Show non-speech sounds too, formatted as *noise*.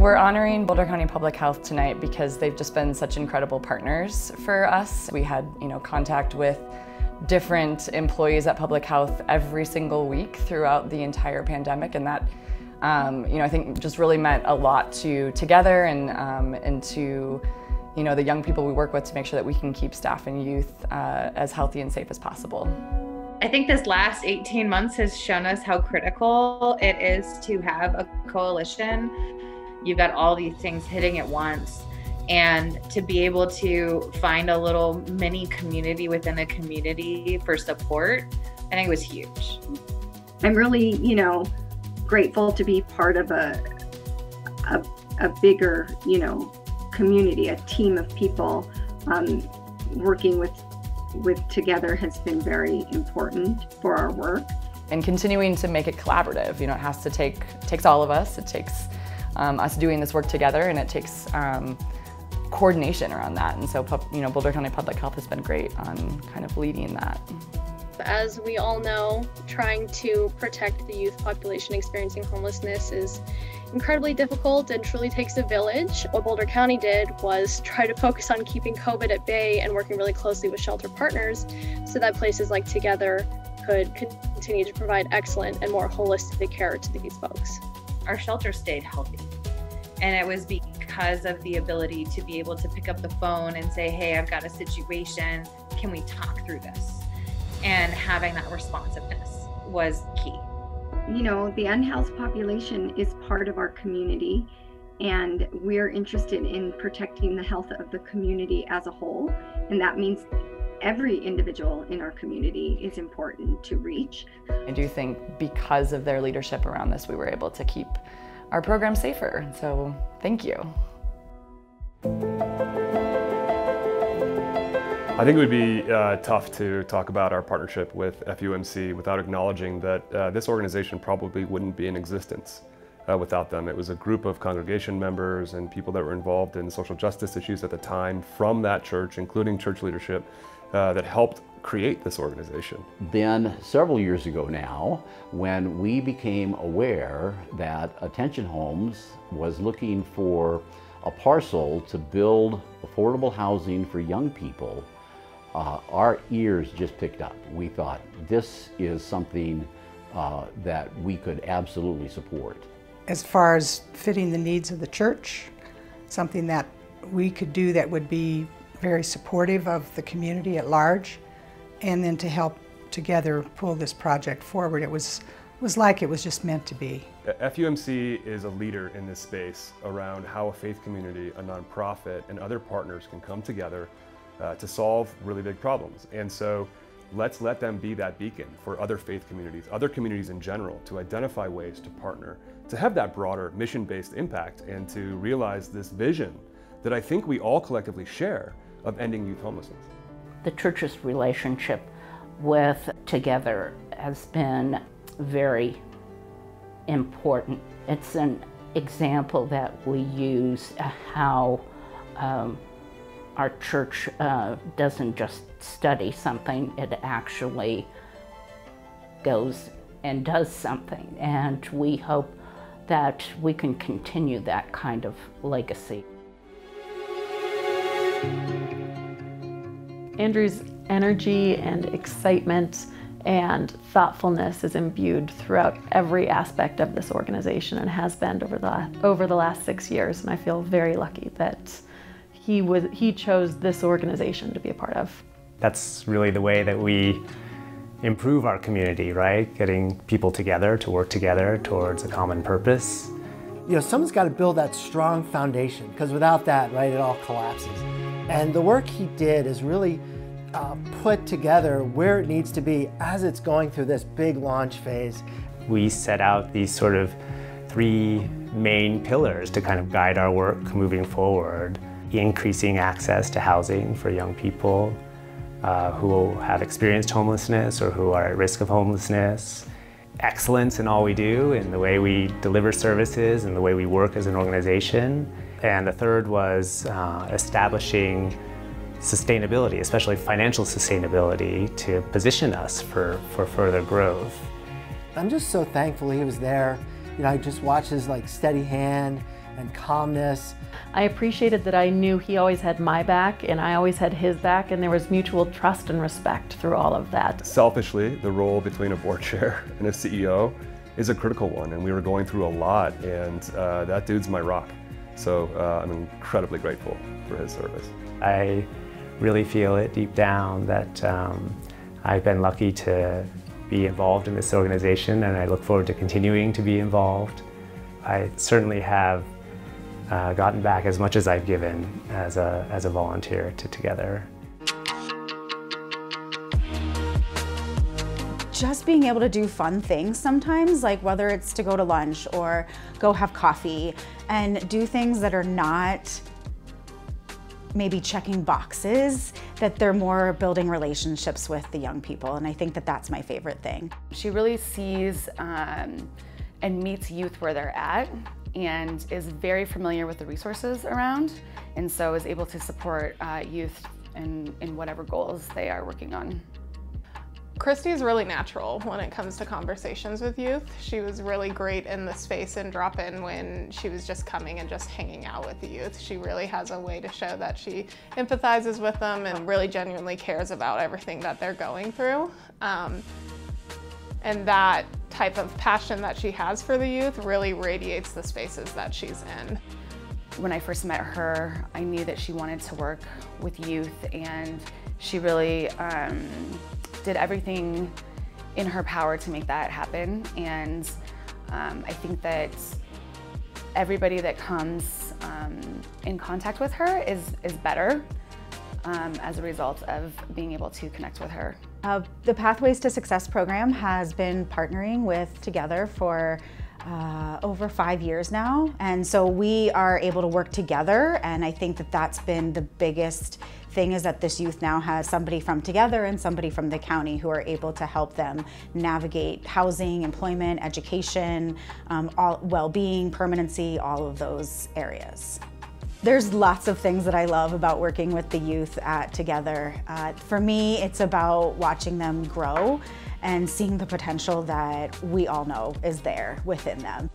We're honoring Boulder County Public Health tonight because they've just been such incredible partners for us. We had, you know, contact with different employees at Public Health every single week throughout the entire pandemic and that um, you know, I think just really meant a lot to together and, um, and to you know, the young people we work with to make sure that we can keep staff and youth uh, as healthy and safe as possible. I think this last 18 months has shown us how critical it is to have a coalition. You've got all these things hitting at once. And to be able to find a little mini community within a community for support, I think it was huge. I'm really, you know, grateful to be part of a, a, a bigger, you know, community, a team of people um, working with with together has been very important for our work. And continuing to make it collaborative. You know, it has to take takes all of us. It takes um, us doing this work together, and it takes um, coordination around that. And so, you know, Boulder County Public Health has been great on kind of leading that. As we all know, trying to protect the youth population experiencing homelessness is incredibly difficult and truly takes a village. What Boulder County did was try to focus on keeping COVID at bay and working really closely with shelter partners so that places like Together could continue to provide excellent and more holistic care to these folks. Our shelter stayed healthy. And it was because of the ability to be able to pick up the phone and say, hey, I've got a situation. Can we talk through this? And having that responsiveness was key you know, the unhoused population is part of our community, and we're interested in protecting the health of the community as a whole. And that means every individual in our community is important to reach. I do think because of their leadership around this, we were able to keep our program safer. So thank you. I think it would be uh, tough to talk about our partnership with FUMC without acknowledging that uh, this organization probably wouldn't be in existence uh, without them. It was a group of congregation members and people that were involved in social justice issues at the time from that church, including church leadership, uh, that helped create this organization. Then, several years ago now, when we became aware that Attention Homes was looking for a parcel to build affordable housing for young people, uh, our ears just picked up. We thought this is something uh, that we could absolutely support. As far as fitting the needs of the church, something that we could do that would be very supportive of the community at large, and then to help together pull this project forward. It was, was like it was just meant to be. FUMC is a leader in this space around how a faith community, a nonprofit, and other partners can come together uh, to solve really big problems. And so let's let them be that beacon for other faith communities, other communities in general, to identify ways to partner, to have that broader mission-based impact and to realize this vision that I think we all collectively share of ending youth homelessness. The church's relationship with Together has been very important. It's an example that we use how um, our church uh, doesn't just study something, it actually goes and does something. And we hope that we can continue that kind of legacy. Andrew's energy and excitement and thoughtfulness is imbued throughout every aspect of this organization and has been over the, over the last six years. And I feel very lucky that he was he chose this organization to be a part of. That's really the way that we improve our community, right? Getting people together to work together towards a common purpose. You know, someone's got to build that strong foundation because without that, right, it all collapses. And the work he did is really uh, put together where it needs to be as it's going through this big launch phase. We set out these sort of three main pillars to kind of guide our work moving forward increasing access to housing for young people uh, who have experienced homelessness or who are at risk of homelessness, excellence in all we do, in the way we deliver services and the way we work as an organization. And the third was uh, establishing sustainability, especially financial sustainability, to position us for, for further growth. I'm just so thankful he was there. You know, I just watched his like steady hand and calmness. I appreciated that I knew he always had my back and I always had his back and there was mutual trust and respect through all of that. Selfishly, the role between a board chair *laughs* and a CEO is a critical one and we were going through a lot and uh, that dude's my rock. So uh, I'm incredibly grateful for his service. I really feel it deep down that um, I've been lucky to be involved in this organization and I look forward to continuing to be involved. I certainly have uh, gotten back as much as I've given as a, as a volunteer to Together. Just being able to do fun things sometimes, like whether it's to go to lunch or go have coffee and do things that are not maybe checking boxes, that they're more building relationships with the young people. And I think that that's my favorite thing. She really sees um, and meets youth where they're at and is very familiar with the resources around and so is able to support uh, youth in, in whatever goals they are working on. Kristy is really natural when it comes to conversations with youth. She was really great in the space and drop in when she was just coming and just hanging out with the youth. She really has a way to show that she empathizes with them and really genuinely cares about everything that they're going through. Um, and that type of passion that she has for the youth really radiates the spaces that she's in. When I first met her, I knew that she wanted to work with youth and she really um, did everything in her power to make that happen. And um, I think that everybody that comes um, in contact with her is, is better um, as a result of being able to connect with her. Uh, the Pathways to Success program has been partnering with Together for uh, over five years now. And so we are able to work together. And I think that that's been the biggest thing is that this youth now has somebody from Together and somebody from the county who are able to help them navigate housing, employment, education, um, well-being, permanency, all of those areas. There's lots of things that I love about working with the youth at Together. Uh, for me, it's about watching them grow and seeing the potential that we all know is there within them.